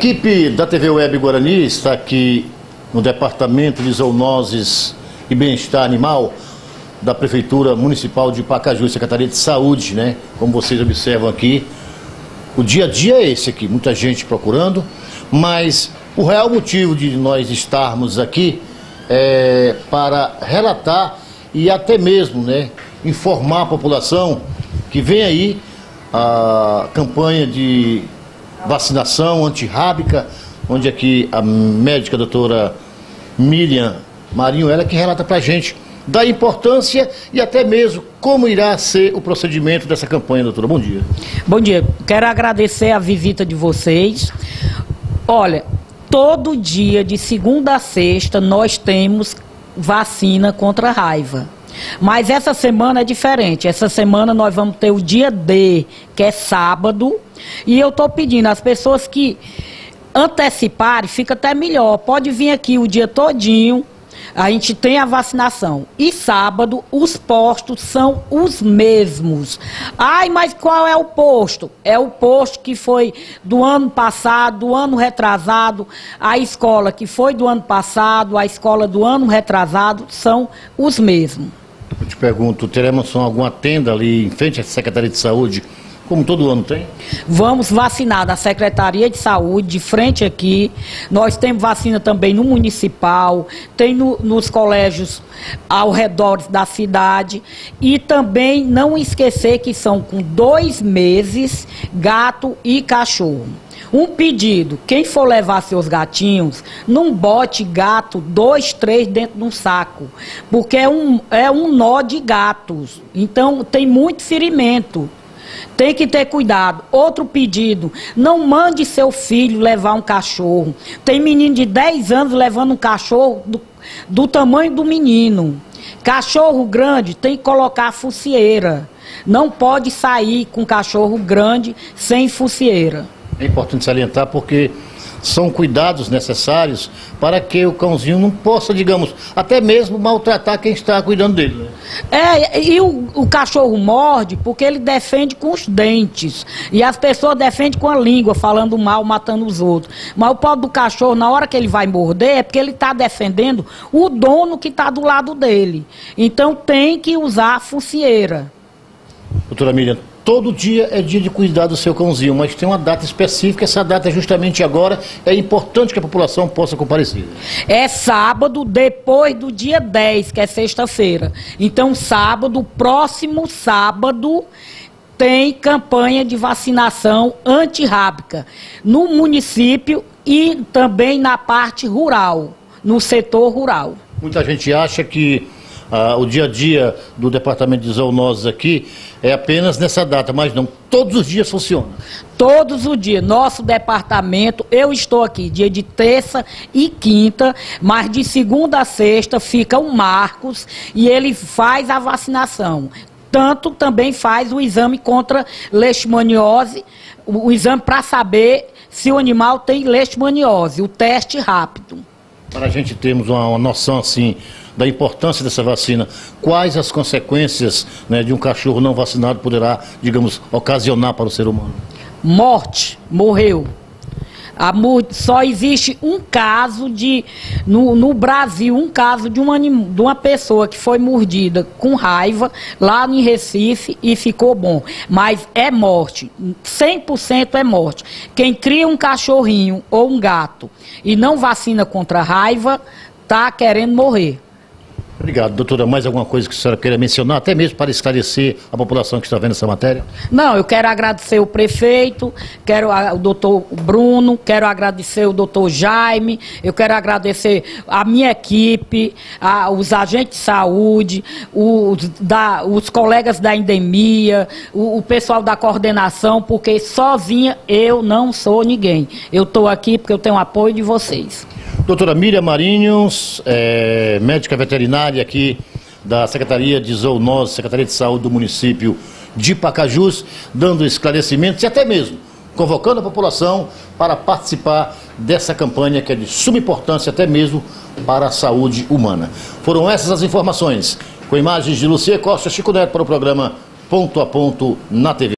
A equipe da TV Web Guarani está aqui no Departamento de Zoonoses e Bem-Estar Animal da Prefeitura Municipal de Pacaju, Secretaria de Saúde, né? Como vocês observam aqui, o dia a dia é esse aqui, muita gente procurando, mas o real motivo de nós estarmos aqui é para relatar e até mesmo, né, informar a população que vem aí a campanha de vacinação antirrábica, onde aqui a médica a doutora Miriam Marinho, ela que relata para a gente da importância e até mesmo como irá ser o procedimento dessa campanha, doutora. Bom dia. Bom dia. Quero agradecer a visita de vocês. Olha, todo dia, de segunda a sexta, nós temos vacina contra a raiva. Mas essa semana é diferente. Essa semana nós vamos ter o dia D, que é sábado. E eu estou pedindo às pessoas que anteciparem, fica até melhor. Pode vir aqui o dia todinho. A gente tem a vacinação. E sábado, os postos são os mesmos. Ai, mas qual é o posto? É o posto que foi do ano passado, do ano retrasado. A escola que foi do ano passado, a escola do ano retrasado, são os mesmos. Te pergunto, teremos alguma tenda ali em frente à Secretaria de Saúde, como todo ano tem? Vamos vacinar na Secretaria de Saúde, de frente aqui. Nós temos vacina também no municipal, tem no, nos colégios ao redor da cidade. E também não esquecer que são com dois meses gato e cachorro. Um pedido: quem for levar seus gatinhos, não bote gato, dois, três dentro de um saco, porque é um, é um nó de gatos. Então tem muito ferimento. Tem que ter cuidado. Outro pedido: não mande seu filho levar um cachorro. Tem menino de 10 anos levando um cachorro do, do tamanho do menino. Cachorro grande tem que colocar a focinheira. Não pode sair com cachorro grande sem focinheira. É importante salientar porque são cuidados necessários para que o cãozinho não possa, digamos, até mesmo maltratar quem está cuidando dele. Né? É, e o, o, cachorro morde porque ele defende com os dentes. E as pessoas defendem com a língua, falando mal, matando os outros. Mas o pobre do cachorro, na hora que ele vai morder, é porque ele está defendendo o dono que está do lado dele. Então tem que usar a focinheira. Doutora Miriam, Todo dia é dia de cuidar do seu cãozinho, mas tem uma data específica, essa data é justamente agora. É importante que a população possa comparecer. É sábado, depois do dia 10, que é sexta-feira. Então, sábado, próximo sábado, tem campanha de vacinação antirrábica no município e também na parte rural, no setor rural. Muita gente acha que ah, o dia a dia do departamento de zoonoses aqui é apenas nessa data, mas não, todos os dias funciona. Todos os dias, nosso departamento, eu estou aqui dia de terça e quinta, mas de segunda a sexta fica o Marcos e ele faz a vacinação. Tanto também faz o exame contra leishmaniose, o, o exame para saber se o animal tem leishmaniose, o teste rápido. Para a gente termos uma, uma noção assim da importância dessa vacina, quais as consequências né, de um cachorro não vacinado poderá, digamos, ocasionar para o ser humano? Morte, morreu. Só existe um caso de, no, no Brasil, um caso de uma, de uma pessoa que foi mordida com raiva lá em Recife e ficou bom. Mas é morte, 100% é morte. Quem cria um cachorrinho ou um gato e não vacina contra a raiva, está querendo morrer. Obrigado. Doutora, mais alguma coisa que a senhora queira mencionar, até mesmo para esclarecer a população que está vendo essa matéria? Não, eu quero agradecer o prefeito, quero o doutor Bruno, quero agradecer o doutor Jaime, eu quero agradecer a minha equipe, a, os agentes de saúde, os, da, os colegas da endemia, o, o pessoal da coordenação, porque sozinha eu não sou ninguém. Eu estou aqui porque eu tenho o apoio de vocês. Doutora Miriam Marinhos, é, médica veterinária aqui da Secretaria de Zoonose, Secretaria de Saúde do município de Pacajus, dando esclarecimentos e até mesmo convocando a população para participar dessa campanha que é de suma importância até mesmo para a saúde humana. Foram essas as informações, com imagens de Lucia Costa Chico Neto para o programa Ponto a Ponto na TV.